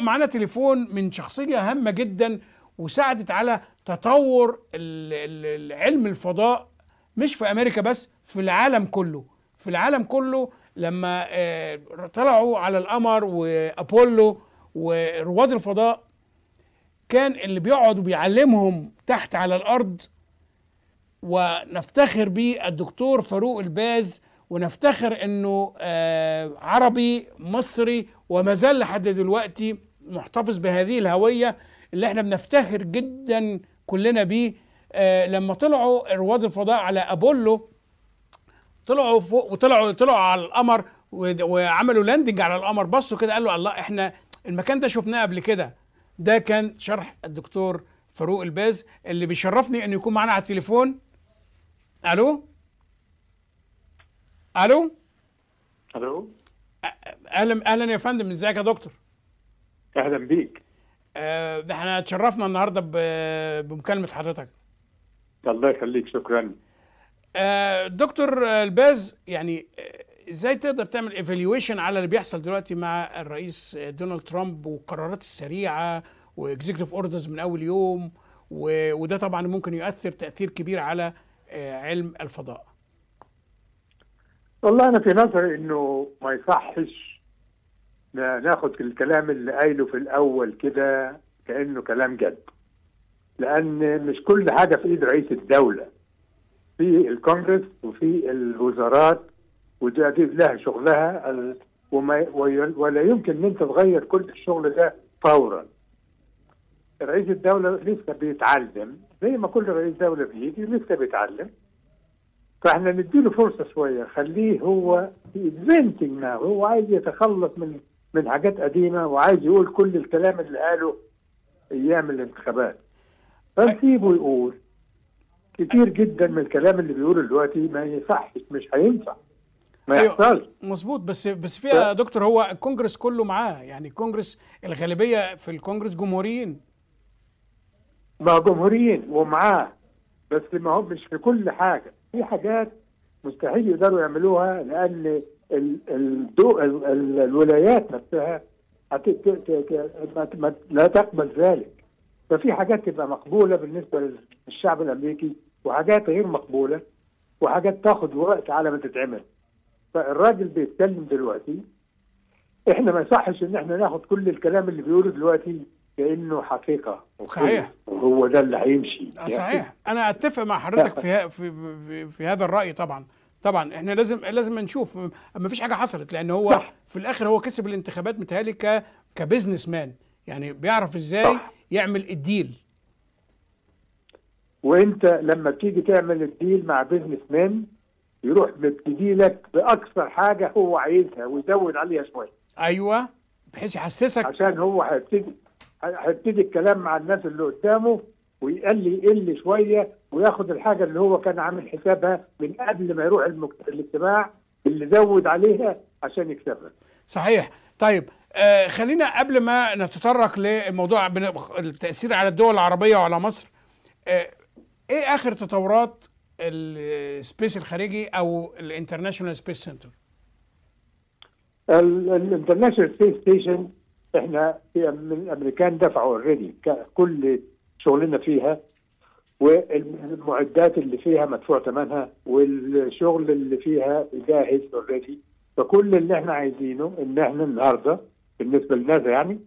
معانا تليفون من شخصية هامة جدا وساعدت على تطور علم الفضاء مش في أمريكا بس في العالم كله. في العالم كله لما آه، طلعوا على القمر وأبولو ورواد الفضاء كان اللي بيقعد وبيعلمهم تحت على الأرض ونفتخر بيه الدكتور فاروق الباز ونفتخر إنه آه، عربي مصري وما زال لحد دلوقتي محتفظ بهذه الهوية اللي إحنا بنفتخر جدا كلنا بيه. آه، لما طلعوا رواد الفضاء على أبولو طلعوا فوق وطلعوا طلعوا على القمر وعملوا landing على القمر بصوا كده قالوا الله إحنا المكان ده شفناه قبل كده. ده كان شرح الدكتور فاروق الباز اللي بيشرفني إنه يكون معانا على التليفون. ألو؟ ألو؟ ألو؟ أهلا أهلا يا فندم إزيك يا دكتور؟ أهلا بيك. آه، ده إحنا اتشرفنا النهارده بمكالمة حضرتك. الله يخليك شكرا. آه، دكتور الباز يعني آه، إزاي تقدر تعمل evaluation على اللي بيحصل دلوقتي مع الرئيس دونالد ترامب والقرارات السريعة و executive orders من أول يوم؟ وده طبعا ممكن يؤثر تأثير كبير على علم الفضاء. والله أنا في نظري إنه ما يصحش ناخد الكلام اللي قايله في الأول كده كأنه كلام جد. لأن مش كل حاجة في إيد رئيس الدولة. في الكونجرس وفي الوزارات ودي دي لها شغلها وما ولا يمكن إن أنت تغير كل الشغل ده فورا. رئيس الدولة لسه بيتعلم زي ما كل رئيس دولة بيجي لسه بيتعلم. فإحنا نديله فرصة شوية خليه هو ناو هو عايز يتخلص من من حاجات قديمة وعايز يقول كل الكلام اللي قاله أيام الانتخابات. فنسيبه يقول كتير جدا من الكلام اللي بيقوله دلوقتي ما يصحش مش هينفع. ما أيوة. يحصلش. مظبوط. بس بس في يا دكتور هو الكونجرس كله معاه. يعني الكونجرس الغالبية في الكونجرس جمهوريين. ما جمهوريين ومعاه. بس ما هو مش في كل حاجة. في حاجات مستحيل يقدروا يعملوها لأن ال الدو ال ال الولايات نفسها لا تقبل ذلك. ففي حاجات تبقى مقبولة بالنسبة للشعب الأمريكي وحاجات غير مقبولة وحاجات تاخد وقت على ما تتعمل. فالراجل بيتكلم دلوقتي إحنا ما يصحش إن إحنا ناخد كل الكلام اللي بيقوله دلوقتي كأنه حقيقة. صحيح. وهو ده اللي هيمشي. صحيح. أنا أتفق مع حضرتك في في في, في هذا الرأي طبعا. طبعا إحنا لازم لازم نشوف ما فيش حاجة حصلت لأن هو صح. في الآخر هو كسب الانتخابات متهيألي ك ك businessman يعني بيعرف إزاي صح. يعمل ال deal وإنت لما بتيجي تعمل ال deal مع businessman يروح مبتدي لك بأكثر حاجة هو عايزها ويزود عليها شوية أيوه بحيث يحسسك عشان هو هيبتدي هيبتدي الكلام مع الناس اللي قدامه ويقل يقل شوية وياخد الحاجة اللي هو كان عامل حسابها من قبل ما يروح المجت- الاجتماع اللي زود عليها عشان يكسبها. صحيح. طيب آه خلينا قبل ما نتطرق للموضوع بن- التأثير على الدول العربية وعلى مصر آه إيه آخر تطورات ال space الخارجي أو ال International Space Center ال International Space Station إحنا الأمريكان دفعوا already كل شغلنا فيها والمعدات اللي فيها مدفوع ثمنها والشغل اللي فيها جاهز already فكل اللي إحنا عايزينه إن إحنا النهارده بالنسبة للناسا يعني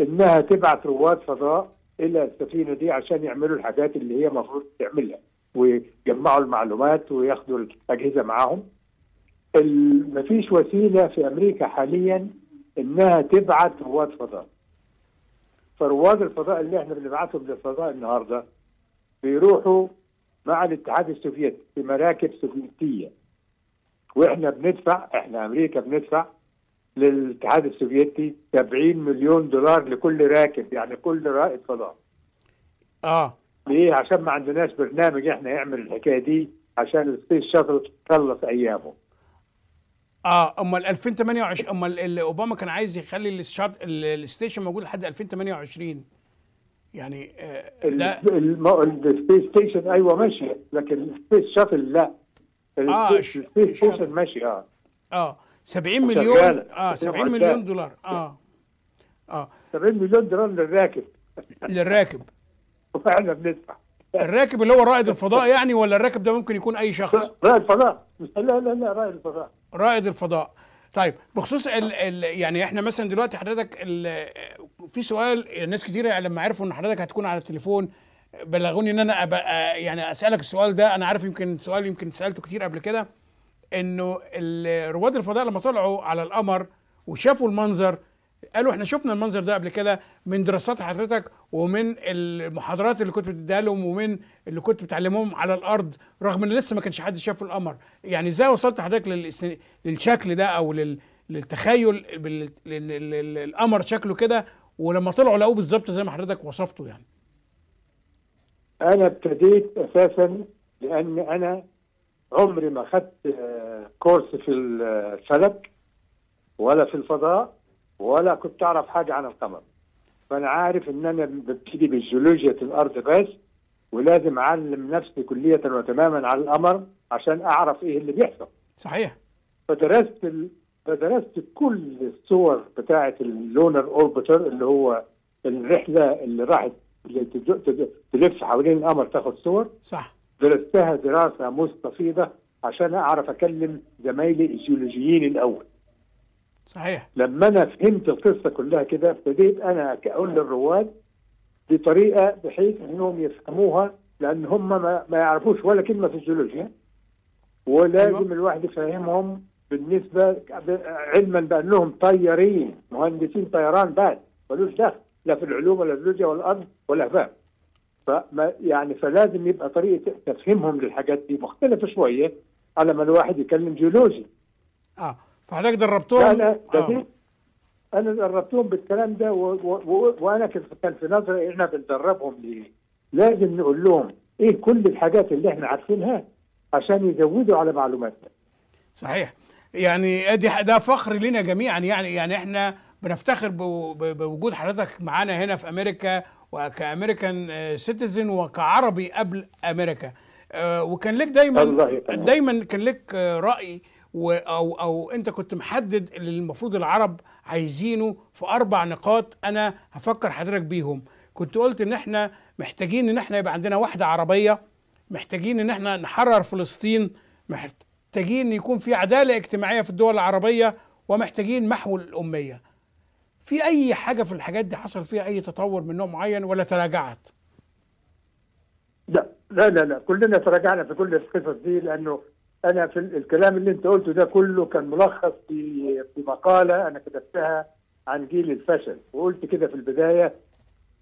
إنها تبعت رواد فضاء إلى السفينة دي عشان يعملوا الحاجات اللي هي المفروض تعملها ويجمعوا المعلومات وياخدوا الأجهزة معاهم. مفيش وسيلة في أمريكا حاليا إنها تبعت رواد فضاء. فرواد الفضاء اللي إحنا بنبعتهم للفضاء النهارده بيروحوا مع الاتحاد السوفيتي في مراكب سوفيتية. وإحنا بندفع إحنا أمريكا بندفع للاتحاد السوفيتي 70 مليون دولار لكل راكب يعني كل رائد فضاء. آه. ليه عشان ما عندناش برنامج إحنا يعمل الحكاية دي عشان ال space shuttle خلص أيامه. آه أمال 2028 أمال اللي أوباما كان عايز يخلي ال shut ال station موجود لحد 2028 يعني آه ده ال space station أيوه ماشيه لكن ال space shuttle لا. آه، ال Space Station. ماشي آه. آه 70 مليون. آه 70 معدات. مليون دولار. آه. آه. 70 مليون دولار للراكب. للراكب. وفعلا بندفع. الراكب اللي هو رائد الفضاء يعني ولا الراكب ده ممكن يكون أي شخص؟ رائد الفضاء. لا لا لا رائد الفضاء. رائد الفضاء. طيب بخصوص ال ال يعني إحنا مثلا دلوقتي حضرتك في سؤال ناس كتير لما عرفوا إن حضرتك هتكون على التليفون بلغوني إن أنا أبقى يعني أسألك السؤال ده. أنا عارف يمكن سؤال يمكن سألته كتير قبل كده إنه رواد الفضاء لما طلعوا على القمر وشافوا المنظر قالوا إحنا شفنا المنظر ده قبل كده من دراسات حضرتك ومن المحاضرات اللي كنت بتديها لهم ومن اللي كنت بتعلمهم على الأرض رغم إن لسه ما كانش حد شاف القمر. يعني إزاي وصلت حضرتك للشكل ده أو لل للتخيل القمر شكله كده؟ ولما طلعوا لقوه بالظبط زي ما حضرتك وصفته يعني. أنا ابتديت أساسا لأن أنا عمري ما خدت كورس في الفلك ولا في الفضاء. ولا كنت اعرف حاجة عن القمر. فأنا عارف إن أنا ببتدي بجيولوجيا الأرض بس ولازم أعلم نفسي كلية وتماما على القمر عشان أعرف إيه اللي بيحصل. صحيح. فدرست ال... فدرست كل الصور بتاعه اللونر اوربتر اللي هو الرحلة اللي راحت تلف حوالين القمر تاخد صور. صح. درستها دراسة مستفيضة عشان أعرف أكلم زمايلي الجيولوجيين الأول. صحيح. لما أنا فهمت القصة كلها كده ابتديت أنا أقول للرواد بطريقة بحيث إنهم يفهموها لأن هم ما, ما يعرفوش ولا كلمة في الجيولوجيا ولازم أيوة. الواحد يفهمهم بالنسبة علما بأنهم طيارين مهندسين طيران بس ملوش دخل لا في العلوم ولا الجيولوجيا ولا الأرض ولا فهم. فما يعني فلازم يبقى طريقة تفهيمهم للحاجات دي مختلفة شوية على ما الواحد يكلم جيولوجي. آه. فحضرتك دربتهم لا لا ده آه. أنا دربتهم بالكلام ده وأنا كان في نظري إحنا بندربهم ليه؟ لازم نقول لهم إيه كل الحاجات اللي إحنا عارفينها عشان يزودوا على معلوماتنا. صحيح يعني أدي ده فخر لنا جميعا يعني يعني إحنا بنفتخر بوجود حضرتك معانا هنا في أمريكا وكامريكان سيتيزن وكعربي قبل أمريكا آه، وكان لك دايما. دايما كان لك آه، رأي أو أو أنت كنت محدد اللي المفروض العرب عايزينه في أربع نقاط أنا هفكر حضرتك بيهم. كنت قلت إن إحنا محتاجين إن إحنا يبقى عندنا وحده عربية محتاجين إن إحنا نحرر فلسطين محتاجين يكون في عدالة اجتماعية في الدول العربية ومحتاجين محو الأمية. في أي حاجة في الحاجات دي حصل فيها أي تطور من نوع معين ولا تراجعت؟ لا لا لا لا كلنا تراجعنا في كل القصص دي لأنه أنا في ال- الكلام اللي أنت قلته ده كله كان ملخص في في مقاله أنا كتبتها عن جيل الفشل. وقلت كده في البداية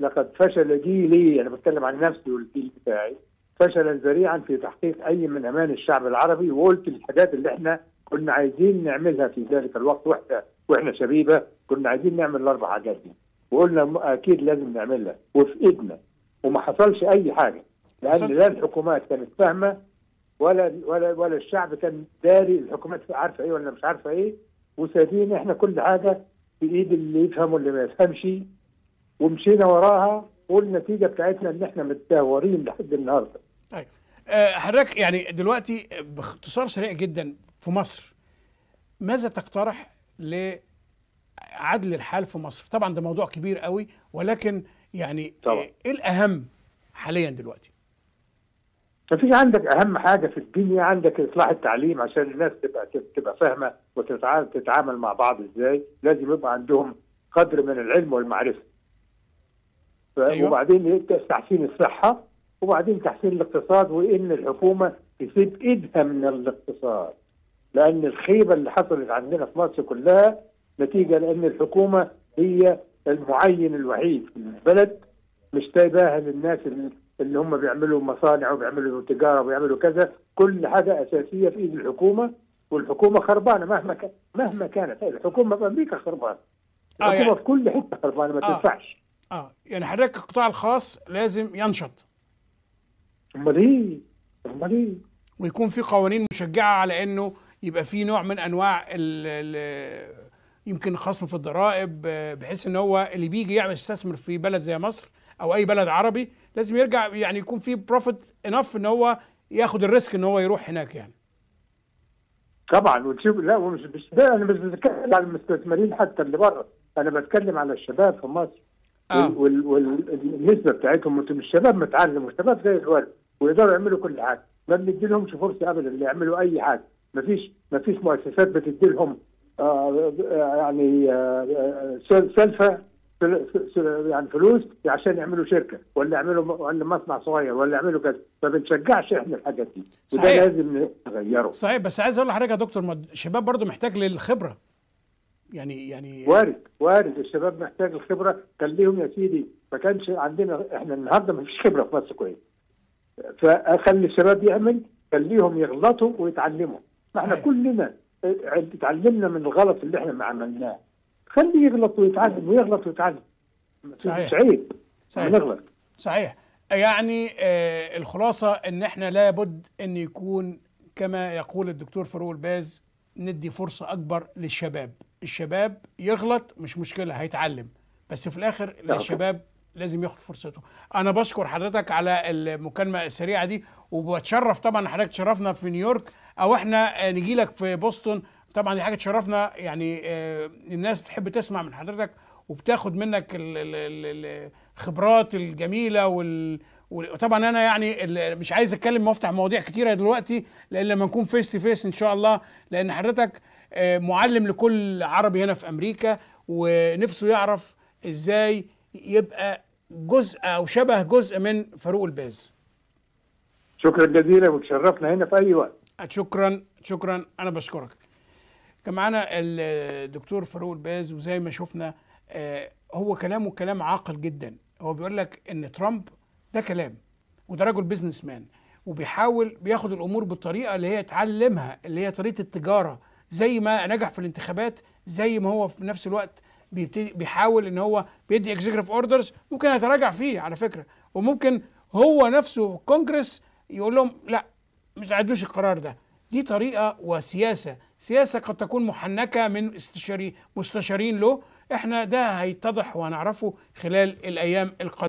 لقد فشل جيلي أنا بتكلم عن نفسي والجيل بتاعي فشلا ذريعا في تحقيق أي من أمان الشعب العربي وقلت الحاجات اللي إحنا كنا عايزين نعملها في ذلك الوقت وإحنا وإحنا شبيبة كنا عايزين نعمل الأربع حاجات دي. وقلنا أكيد لازم نعملها وفي إيدنا وما حصلش أي حاجة لأن لا الحكومات كانت فاهمة ولا ولا ولا الشعب كان داري الحكومات عارفة إيه ولا مش عارفة إيه. وسايبين إحنا كل حاجة في ايد اللي يفهم واللي ما يفهمش. ومشينا وراها والنتيجة بتاعتنا إن إحنا متدهورين لحد النهارده. طيب. آه، حضرتك يعني دلوقتي باختصار سريع جدا في مصر ماذا تقترح لعدل الحال في مصر؟ طبعا ده موضوع كبير قوي ولكن يعني طبعا. إيه الأهم حاليا دلوقتي؟ ففي عندك أهم حاجة في الدنيا عندك إصلاح التعليم عشان الناس تبقى تبقى فاهمة وتتعامل تتعامل مع بعض إزاي لازم يبقى عندهم قدر من العلم والمعرفة. ف... أيوة. وبعدين تحسين الصحة وبعدين تحسين الاقتصاد وإن الحكومة تسيب إيدها من الاقتصاد. لأن الخيبة اللي حصلت عندنا في مصر كلها نتيجة لأن الحكومة هي المعين الوحيد في البلد مش سايباها للناس اللي هم بيعملوا مصانع وبيعملوا تجارة وبيعملوا كذا كل حاجة أساسية في إيد الحكومة والحكومة خربانة مهما كان مهما كانت الحكومة في أمريكا خربانة آه، الحكومة يعني- في كل حتة خربانة ما آه. تنفعش آه يعني حضرتك القطاع الخاص لازم ينشط امال إيه؟ امال إيه؟ ويكون في قوانين مشجعة على إنه يبقى في نوع من أنواع ال ال يمكن خصم في الضرائب آه، بحيث إن هو اللي بيجي يعمل يستثمر في بلد زي مصر أو أي بلد عربي لازم يرجع يعني يكون في بروفيت انف إن هو ياخد الريسك إن هو يروح هناك يعني. طبعا وتشوف لا ومش مش ده أنا مش بتكلم على المستثمرين حتى اللي بره. أنا بتكلم على الشباب في مصر. وال- والنسبة بتاعتهم أنتم الشباب متعلم والشباب زي الورد ويقدروا يعملوا كل حاجة. ما بندي لهمش فرصة ابدا اللي يعملوا أي حاجة. ما فيش ما فيش مؤسسات بتدي لهم آه آه، يعني آه، آه، سل- سلفه يعني فلوس عشان يعملوا شركة ولا يعملوا ولا مصنع صغير ولا يعملوا كذا. ما بنشجعش إحنا الحاجات دي. وده صحيح. لازم نغيره. صحيح بس عايز أقول لحضرتك يا دكتور ما الشباب برضو محتاج للخبرة. يعني يعني وارد وارد. الشباب محتاج الخبرة. خليهم يا سيدي ما كانش عندنا إحنا النهارده ما فيش خبرة في مصر كويس. فخلي الشباب يعمل خليهم يغلطوا ويتعلموا. ما إحنا. كلنا اتعلمنا من الغلط اللي إحنا ما عملناه. خليه يغلط ويتعلم ويغلط ويتعلم. صحيح. عيب صحيح. نغلط صحيح. يعني آه الخلاصة إن إحنا لابد إن يكون كما يقول الدكتور فاروق الباز ندي فرصة أكبر للشباب. الشباب يغلط مش مشكلة هيتعلم. بس في الآخر. الشباب لازم ياخد فرصته. أنا بشكر حضرتك على المكالمة السريعة دي وبتشرف طبعا حضرتك تشرفنا في نيويورك أو إحنا نجي لك في بoston طبعا دي حاجة تشرفنا. يعني آه الناس بتحب تسمع من حضرتك وبتاخد منك ال- ال- ال- الخبرات الجميلة وال وطبعا أنا يعني مش عايز أتكلم وافتح مواضيع كتيرة دلوقتي لأن لما نكون face to face إن شاء الله لأن حضرتك آه، معلم لكل عربي هنا في أمريكا ونفسه يعرف إزاي يبقى جزء أو شبه جزء من فاروق الباز. شكرا جزيلا وتشرفنا هنا في أي وقت. شكرا شكرا. أنا بشكرك. كان معانا الدكتور فاروق الباز وزي ما شفنا آه، هو كلامه كلام عاقل جدا. هو بيقول لك إن ترامب ده كلام وده رجل businessman وبيحاول بياخد الأمور بالطريقة اللي هي يتعلمها اللي هي طريقة التجارة. زي ما نجح في الانتخابات زي ما هو في نفس الوقت بيبتدي بيحاول إن هو بيدي executive orders ممكن يتراجع فيه على فكرة. وممكن هو نفسه في الكونجرس يقول لهم لا ما تعدوش القرار ده. دي طريقة وسياسة. سياسة قد تكون محنكة من استشاري مستشارين له. إحنا ده هيتضح وهنعرفه خلال الأيام القادمة.